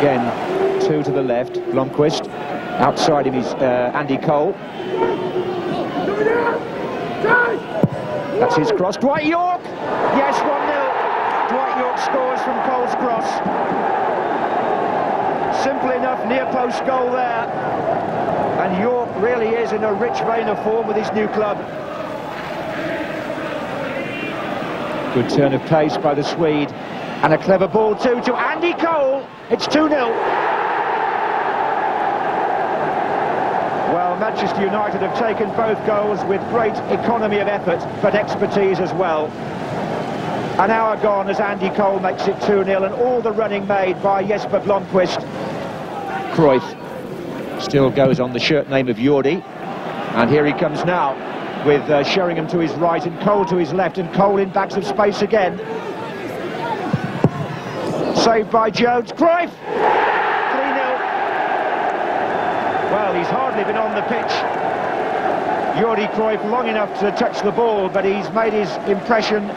Again, two to the left, Blomqvist. Outside him is uh, Andy Cole. That's his cross. Dwight Yorke! Yes, 1-0. Dwight Yorke scores from Cole's cross. Simple enough, near post goal there. And Yorke really is in a rich vein of form with his new club. Good turn of pace by the Swede. And a clever ball too to Andy Cole. It's 2-0. Well, Manchester United have taken both goals with great economy of effort, but expertise as well. An hour gone as Andy Cole makes it 2-0, and all the running made by Jesper Blomqvist. Cruyff still goes on the shirt name of Jordi. And here he comes now with uh, Sheringham to his right and Cole to his left, and Cole in bags of space again. Saved by Jones. Cruyff! 3-0. Well, he's hardly been on the pitch. Jordi Cruyff long enough to touch the ball, but he's made his impression